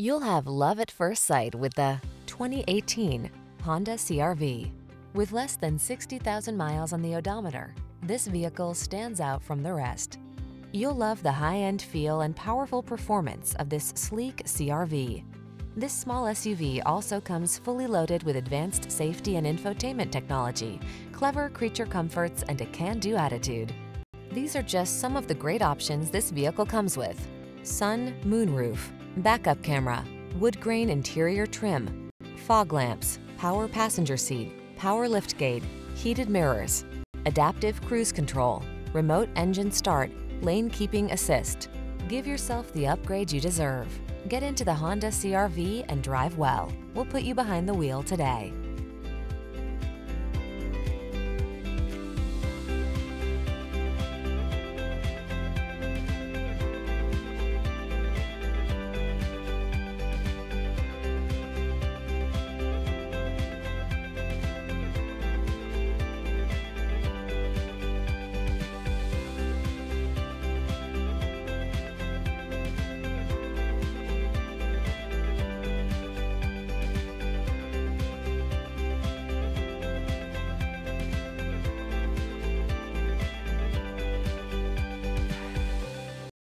You'll have love at first sight with the 2018 Honda CRV. With less than 60,000 miles on the odometer, this vehicle stands out from the rest. You'll love the high-end feel and powerful performance of this sleek CRV. This small SUV also comes fully loaded with advanced safety and infotainment technology, clever creature comforts, and a can-do attitude. These are just some of the great options this vehicle comes with. Sun, moonroof, backup camera, wood grain interior trim, fog lamps, power passenger seat, power liftgate, heated mirrors, adaptive cruise control, remote engine start, lane keeping assist. Give yourself the upgrade you deserve. Get into the Honda CRV and drive well. We'll put you behind the wheel today.